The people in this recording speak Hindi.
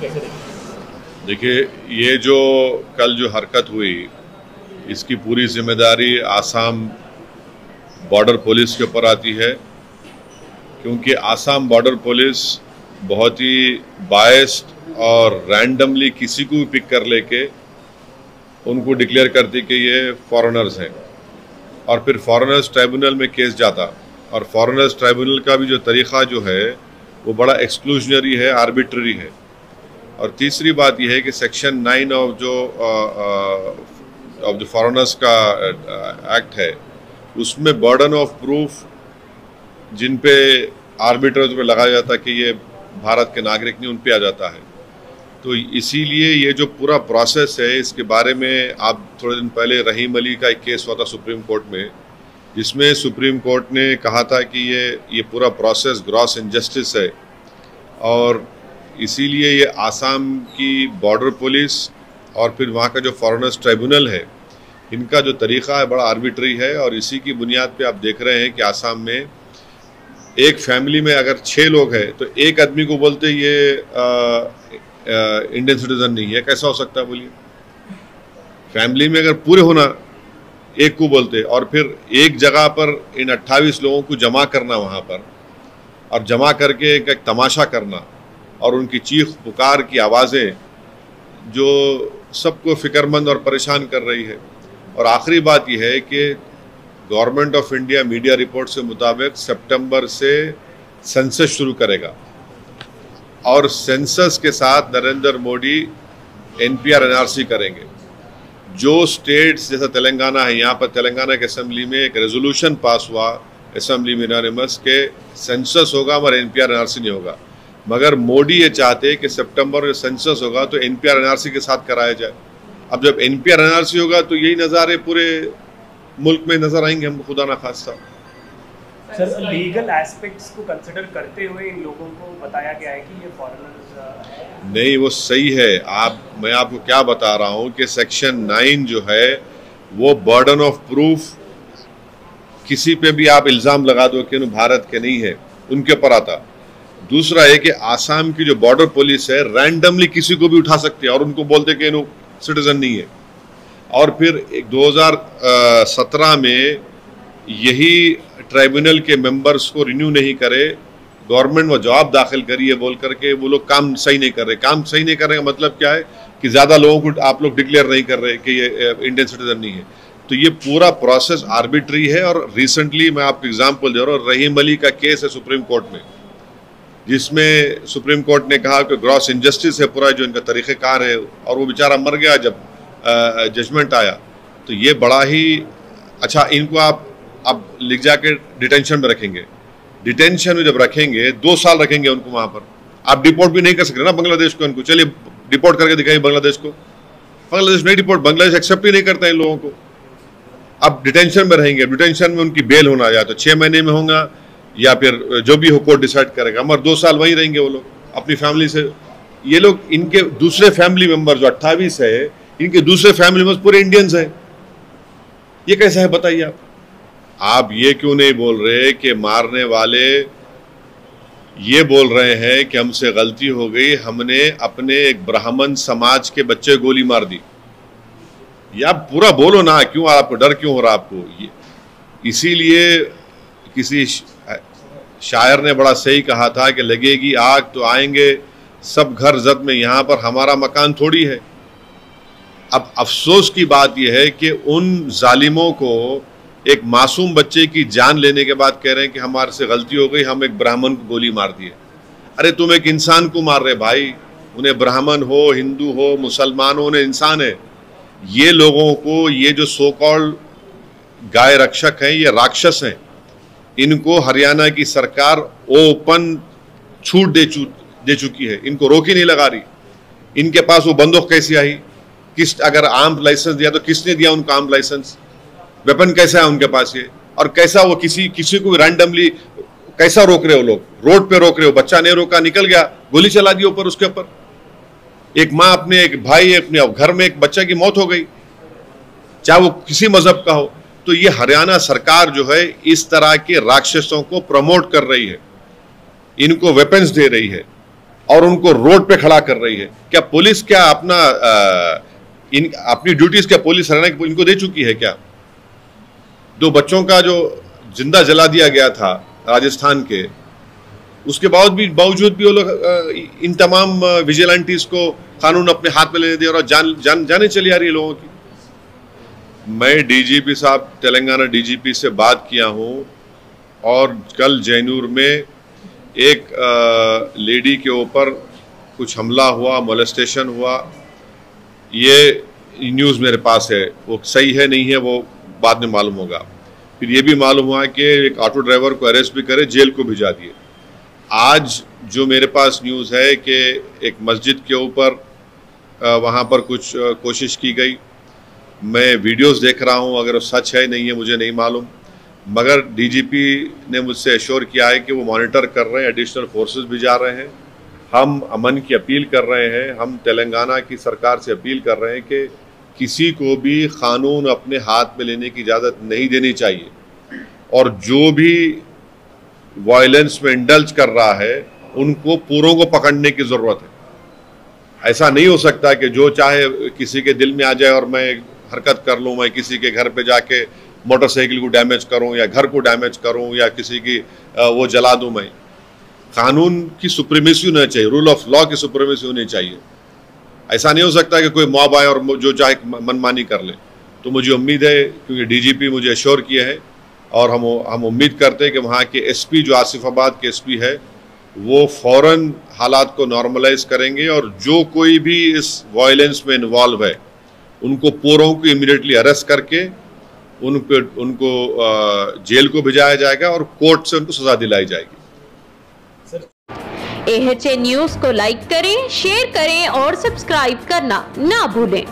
कैसे देखते देखिए, ये जो कल जो हरकत हुई, इसकी पूरी ज़िम्मेदारी आसाम बॉर्डर पुलिस के ऊपर आती है, क्योंकि आसाम बॉर्डर पुलिस बहुत ही बायस्ड और रैंडमली किसी को भी पिक कर लेके उनको डिक्लेयर करती कि ये फॉरेनर्स हैं। और फिर फॉरेनर्स ट्राइब्यूनल में केस जाता। और फॉरेनर्स ट्राइब्यूनल का भी जो तरीक़ा जो है, वो बड़ा एक्सक्लूजनरी है आर्बिट्ररी है। और तीसरी बात यह है कि सेक्शन नाइन ऑफ़ जो ऑफ़ द फॉरनर्स का एक्ट है, उसमें बर्डन ऑफ़ प्रूफ जिन पे आर्बिट्रेज पे लगाया जाता है कि ये भारत के नागरिक नहीं, उन पे आ जाता है। तो इसीलिए ये जो पूरा प्रोसेस है, इसके बारे में आप थोड़े दिन पहले रहीम अली का एक केस हुआ था सुप्रीम कोर्ट में, जिसमें सुप्रीम कोर्ट ने कहा था कि ये ये पूरा प्रोसेस ग्रॉस इनजस्टिस है और इसीलिए ये आसाम की बॉर्डर पुलिस और फिर वहाँ का जो फॉरेनर्स ट्राइब्यूनल है इनका जो तरीक़ा है बड़ा आर्बिट्री है और इसी की बुनियाद पे आप देख रहे हैं कि आसाम में एक फैमिली में अगर छः लोग हैं तो एक आदमी को बोलते ये इंडियन सिटीजन नहीं है। कैसा हो सकता है बोलिए? फैमिली में अगर पूरे होना एक को बोलते और फिर एक जगह पर इन 28 लोगों को जमा करना वहाँ पर और जमा करके एक, एक तमाशा करना। और उनकी चीख पुकार की आवाज़ें जो सबको फिक्रमंद और परेशान कर रही है। और आखिरी बात यह है कि government of India media report के मुताबिक सितंबर से सेंसस शुरू करेगा। और सेंसस के साथ नरेंद्र मोदी एनपीआर, एनआरसी करेंगे। जो स्टेट्स, जैसा तेलंगाना है, यहाँ पर तेलंगाना के असेंबली में एक रेजोल्यूशन पास हुआ असेंबली में यूनानिमस के सेंसस होगा, मगर एनपीआर, एनआरसी नहीं होगा। मगर मोदी ये चाहते कि सितंबर में सेंसस होगा तो एनपीआर एनआरसी के साथ कराया जाए। अब जब एनपीआर एनआरसी होगा तो यही नज़ारे पूरे मुल्क में नज़र आएँगे हम खुदा ना खासा सर लीगल एस्पेक्ट्स को कंसिडर करते हुए इन लोगों को बताया गया है कि ये फॉरेनर्स नहीं वो सही है। आप मैं आपको क्या बता रहा हूँ कि सेक्शन नाइन जो है वो बर्डन ऑफ़ प्रूफ किसी पे भी आप इल्ज़ाम लगा दो कि भारत के नहीं है उनके ऊपर आता। दूसरा है कि आसाम की जो बॉर्डर पुलिस है रैंडमली किसी को भी उठा सकती है और उनको बोलते कि नो सिटीजन नहीं है। और फिर एक 2017 में यही ट्राइब्यूनल के मेंबर्स को रिन्यू नहीं करे गवर्नमेंट वो जवाब दाखिल करी है बोल करके वो लोग काम सही नहीं कर रहे। काम सही नहीं कर रहे का मतलब क्या है कि ज़्यादा लोगों को आप लोग डिक्लेयर नहीं कर रहे कि ये इंडियन सिटीजन नहीं है। तो ये पूरा प्रोसेस आर्बिट्री है और रिसेंटली मैं आपको एग्ज़ाम्पल दे रहा हूँ, रहीम अली का केस है सुप्रीम कोर्ट में। जिसमें सुप्रीम कोर्ट ने कहा कि ग्रॉस इनजस्टिस है पूरा, जो इनका तरीक़ेकार है, और वो बेचारा मर गया जब जजमेंट आया। तो ये बड़ा ही अच्छा इनको आप अब लिख जाके डिटेंशन में रखेंगे। डिटेंशन में जब रखेंगे, दो साल रखेंगे उनको वहाँ पर। आप डिपोर्ट भी नहीं कर सकते ना बांग्लादेश को इनको। चलिए, डिपोर्ट करके दिखाइए बांग्लादेश को। बांग्लादेश नहीं डिपोर्ट, बांग्लादेश एक्सेप्ट ही नहीं करता इन लोगों को। अब डिटेंशन में रहेंगे। डिटेंशन में उनकी बेल होना, या तो छः महीने में होगा या फिर जो भी हो, कोर्ट डिसाइड करेगा। मगर दो साल वहीं रहेंगे वो लोग, अपनी फैमिली से। ये लोग इनके दूसरे फैमिली मेंबर जो अट्ठाईस है, इनके दूसरे फैमिली मेंबर्स पूरे इंडियंस हैं। ये कैसा है बताइए आप? आप ये क्यों नहीं बोल रहे कि मारने वाले ये बोल रहे हैं कि हमसे गलती हो गई, हमने अपने एक ब्राह्मण समाज के बच्चे गोली मार दी। या पूरा बोलो ना, क्यों आपको डर क्यों हो रहा आपको? इसीलिए किसी शायर ने बड़ा सही कहा था कि लगेगी आग तो आएँगे, सब घर जद में, यहाँ पर हमारा मकान थोड़ी है। अब अफसोस की बात यह है कि उन जालिमों को एक मासूम बच्चे की जान लेने के बाद कह रहे हैं कि हमारे से गलती हो गई, हम एक ब्राह्मण को गोली मार दिए। अरे तुम एक इंसान को मार रहे भाई, उन्हें ब्राह्मण हो, हिंदू हो, मुसलमान हो, उन्हें इंसान है। ये लोगों को, ये जो सो कॉल गाय रक्षक हैं, ये राक्षस हैं इनको हरियाणा की सरकार ओपन छूट दे चु, दे चुकी है। इनको रोक ही नहीं लगा रही। इनके पास वो बंदूक कैसी आई? किस, अगर आर्म लाइसेंस दिया तो किसने दिया उनको आर्म लाइसेंस? वेपन कैसा है उनके पास ये? और कैसा वो किसी किसी को रैंडमली कैसा रोक रहे हो लोग? रोड पे रोक रहे हो, बच्चा नहीं रोका, निकल गया, गोली चला दी ऊपर उसके ऊपर। एक माँ अपने, एक भाई अपने घर में एक बच्चा की मौत हो गई। चाहे वो किसी मज़हब का हो तो ये हरियाणा सरकार जो है इस तरह के राक्षसों को प्रमोट कर रही है। इनको वेपन्स दे रही है और उनको रोड पे खड़ा कर रही है। क्या पुलिस क्या अपना इन, अपनी ड्यूटीज़ क्या पुलिस हरियाणा इनको दे चुकी है क्या? दो बच्चों का जो ज़िंदा जला दिया गया था राजस्थान के, उसके बाद भी बावजूद भी वो लोग इन तमाम विजिलेंटीज को कानून अपने हाथ में लेने दे और जान जान, जाने चली आ रही है लोगों की। मैं डीजीपी साहब तेलंगाना डीजीपी से बात किया हूँ और कल जैनूर में एक आ, लेडी के ऊपर कुछ हमला हुआ मोलेस्टेशन हुआ। ये न्यूज़ मेरे पास है। वो सही है नहीं है वो बाद में मालूम होगा। फिर ये भी मालूम हुआ कि एक ऑटो ड्राइवर को अरेस्ट भी करे जेल को भिजा दिए। आज जो मेरे पास न्यूज़ है कि एक मस्जिद के ऊपर वहाँ पर कुछ कोशिश की गई। मैं वीडियोस देख रहा हूँ, अगर सच है, नहीं है, मुझे नहीं मालूम। मगर डीजीपी ने मुझसे एश्योर किया है कि वो मॉनिटर कर रहे हैं एडिशनल फोर्सेस भी जा रहे हैं। हम अमन की अपील कर रहे हैं, हम तेलंगाना की सरकार से अपील कर रहे हैं कि किसी को भी कानून अपने हाथ में लेने की इजाज़त नहीं देनी चाहिए। और जो भी वायलेंस में इंडल्ज कर रहा है, उनको पूरों को पकड़ने की ज़रूरत है। ऐसा नहीं हो सकता कि जो चाहे किसी के दिल में आ जाए और मैं हरकत कर लूँ मैं किसी के घर पे जाके मोटरसाइकिल को डैमेज करूँ या घर को डैमेज करूँ या किसी की वो जला दूँ मैं। कानून की सुप्रीमेसी होना चाहिए, रूल ऑफ़ लॉ की सुप्रीमेसी होनी चाहिए। ऐसा नहीं हो सकता कि कोई मॉब आए और जो चाहे मनमानी कर ले। तो मुझे उम्मीद है, क्योंकि डीजीपी मुझे अश्योर किया है, और हम हम उम्मीद करते हैं कि वहाँ के एसपी, जो आसिफाबाद के एसपी है, वो फ़ौरन हालात को नॉर्मलाइज करेंगे और जो कोई भी इस वायलेंस में इन्वॉल्व है उनको पोरों को इमिडिएटली अरेस्ट करके उन उनको उनको जेल को भिजाया जाएगा और कोर्ट से उनको सजा दिलाई जाएगी। एच न्यूज़ को लाइक करें शेयर करें और सब्सक्राइब करना ना भूलें।